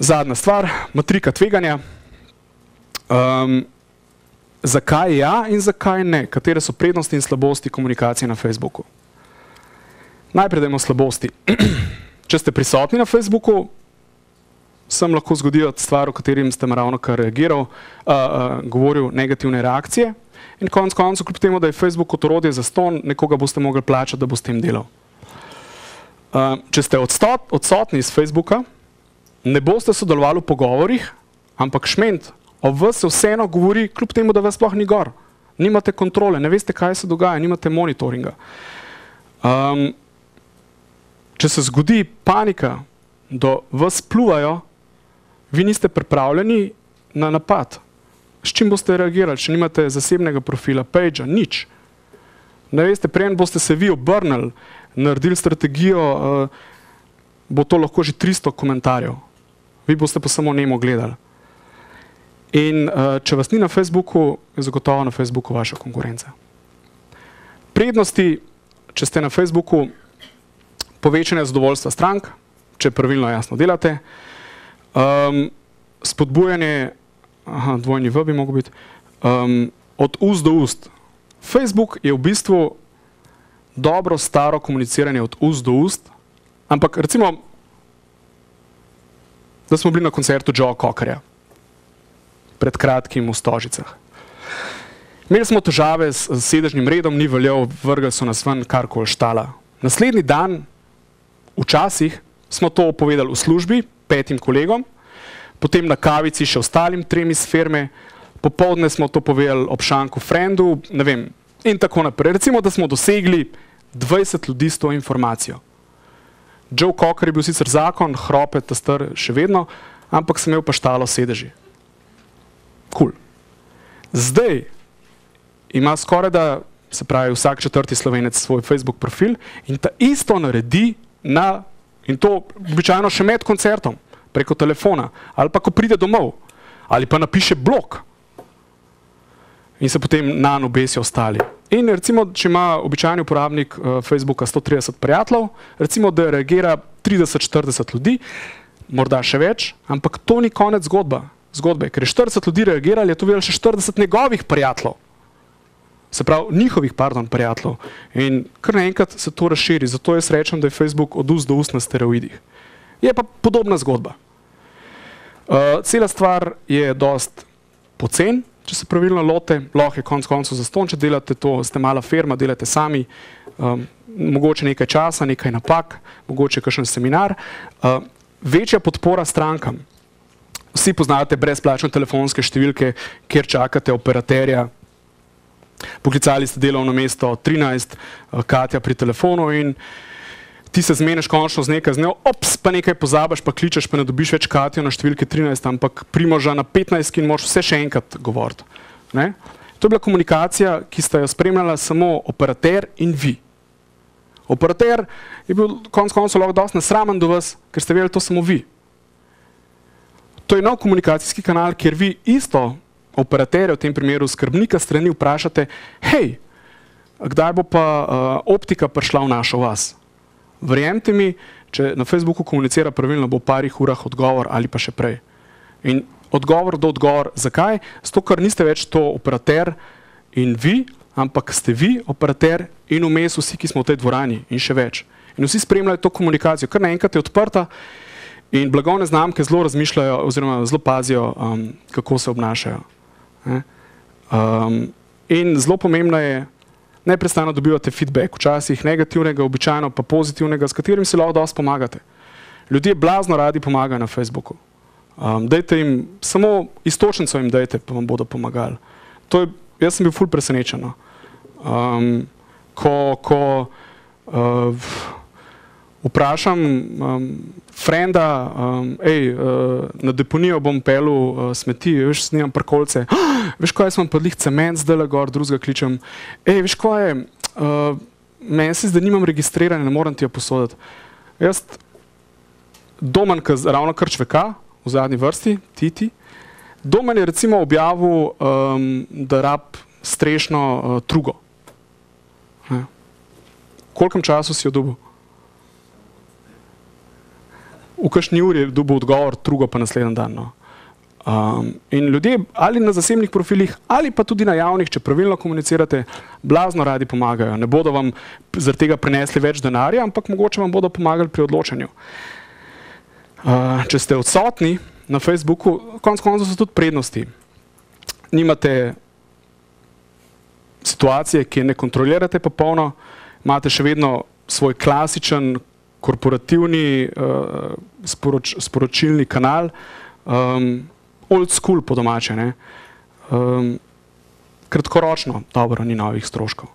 Zadnja stvar, matrika tveganja. Um, zakaj ja in zakaj ne? Katere so prednosti in slabosti komunikacije na Facebooku? Najprej dajmo slabosti. Če ste prisotni na Facebooku, sem lahko zgodijo stvar, o katerim ste ravno kar reagiral, uh, uh, govoril negativne reakcije. In konec koncev, kljub temu, da je Facebook kot orodje za ston, nekoga boste mogli plačati, da bo s tem delal. Uh, če ste odstot, odsotni iz Facebooka, ne boste sodelovali v pogovorih, ampak šment, o vas se vseeno govori, kljub temu, da vas sploh ni gor. Nimate kontrole, ne veste, kaj se dogaja, nimate monitoringa. Um, če se zgodi panika, da vas pluvajo, vi niste pripravljeni na napad. S čim boste reagirali, če nimate zasebnega profila, page, nič. Ne veste, prej boste se vi obrnili, naredili strategijo, uh, bo to lahko že 300 komentarjev. Vi boste pa samo nemo gledali. In uh, če vas ni na Facebooku, je zagotovo na Facebooku vaša konkurenca. Prednosti, če ste na Facebooku, povečanje zadovoljstva strank, če pravilno jasno delate, um, spodbujanje, aha, dvojni v bi mogel biti, um, od ust do ust. Facebook je v bistvu dobro, staro komuniciranje od ust do ust, ampak recimo, da smo bili na koncertu Joe Cockerja pred kratkim v Stožicah. Imeli smo težave s, s sedežnim redom, ni veljal, vrgli so nas ven, kar koli štala. Naslednji dan, včasih, smo to povedali v službi petim kolegom, potem na kavici še ostalim trem iz firme, popovdne smo to povedali ob šanku frendu, ne vem, in tako naprej. Recimo, da smo dosegli 20 ljudi s to informacijo. Joe Cocker je bil sicer zakon, hropet, ta star še vedno, ampak sem imel pa štalo sedeži. Kul. Zdaj ima skoraj da, se pravi, vsak četrti slovenec svoj Facebook profil in ta isto naredi na, in to običajno še med koncertom, preko telefona, ali pa ko pride domov, ali pa napiše blog in se potem na obesi ostali. In recimo, če ima običajni uporabnik uh, Facebooka 130 prijateljev, recimo, da reagira 30-40 ljudi, morda še več, ampak to ni konec zgodba zgodbe, ker je 40 ljudi reagiralo, je to videlo še 40 njegovih prijateljev. Se pravi, njihovih, pardon, prijateljev. In kar naenkrat se to razširi, zato jaz rečem, da je Facebook od ust do ust na steroidih. Je pa podobna zgodba. Uh, cela stvar je dost pocen, če se pravilno lote, lahko je konc koncev zaston, če delate to, ste mala firma, delate sami, um, mogoče nekaj časa, nekaj napak, mogoče kakšen seminar. Uh, večja podpora strankam, Vsi poznate brezplačne telefonske številke, kjer čakate operaterja. Poklicali ste delovno mesto 13, eh, Katja pri telefonu in ti se zmeniš končno z nekaj z njo, ops, pa nekaj pozabaš, pa kličeš, pa ne dobiš več Katjo na številke 13, ampak primoža na 15 in moraš vse še enkrat govoriti. Ne? To je bila komunikacija, ki sta jo spremljala samo operater in vi. Operater je bil konc koncev lahko dosti nasramen do vas, ker ste vedeli, to samo vi. To je nov komunikacijski kanal, kjer vi isto operaterje, v tem primeru skrbnika strani, vprašate, hej, kdaj bo pa uh, optika prišla v našo vas? Verjemite mi, če na Facebooku komunicira pravilno, bo v parih urah odgovor ali pa še prej. In odgovor do odgovor, zakaj? Zato, ker niste več to operater in vi, ampak ste vi operater in vmes vsi, ki smo v tej dvorani in še več. In vsi spremljajo to komunikacijo, kar naenkrat je odprta In blagovne znamke zelo razmišljajo, oziroma zelo pazijo, um, kako se obnašajo. Um, in zelo pomembno je, neprestano dobivate feedback, včasih negativnega, običajno pa pozitivnega, s katerim si lahko dosti pomagate. Ljudje blazno radi pomagajo na Facebooku. Um, dajte jim, samo istočnico jim dajte, pa vam bodo pomagali. To je, jaz sem bil ful presenečen. No. Um, ko, ko uh, vprašam um, frenda, um, ej, uh, na deponijo bom pelil uh, smeti, veš, snimam parkolce, oh, veš, kaj sem pa lih cement zdaj le gor, drugega kličem, ej, veš, kaj je, uh, meni se zdaj nimam registrirane, ne moram ti jo posoditi. Jaz, Domen, ki ravno kar čveka v zadnji vrsti, Titi, Domen je recimo objavil, um, da rab strešno uh, trugo. V kolikem času si jo dobil? V kašni uri dobil odgovor, drugo pa naslednji dan. No. Um, in ljudje ali na zasebnih profilih, ali pa tudi na javnih, če pravilno komunicirate, blazno radi pomagajo. Ne bodo vam zaradi tega prinesli več denarja, ampak mogoče vam bodo pomagali pri odločanju. Uh, če ste odsotni na Facebooku, konec koncev so tudi prednosti. Nimate situacije, ki je ne kontrolirate popolno, imate še vedno svoj klasičen korporativni uh, sporoč, sporočilni kanal. Um, old school po domače. Um, kratkoročno, dobro, ni novih stroškov.